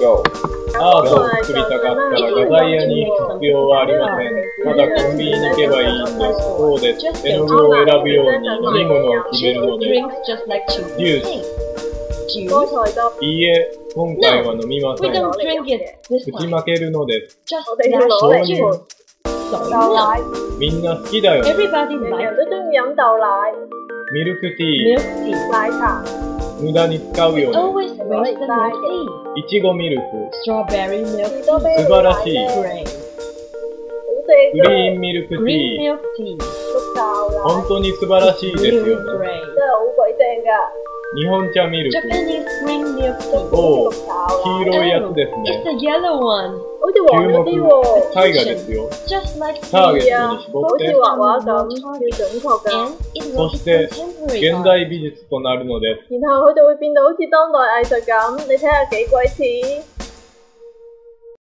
go. アートを作りたかったら画材屋に行く必要はありません。ただコンビニに行けばいいんです。そうです。絵の具を選ぶように飲み物を決めるので。drinks just like juice. Juice. 菠 Juice? 菜汁。いいえ、今回は飲みません。time. 負けるのです。豆.奶，みんな好きだよミルクティ。ー、無駄に使うよね。いちごミルク、ミルク素晴らしい。グリーンミルクティー、本当に素晴らしいです。よ、ね。日本茶ミルク、黄色いやつですね。タイガですよ。ターゲット、そして、現 art. 代美術となるのです。然後佢就會變到好似當代藝術咁，你睇下幾鬼似。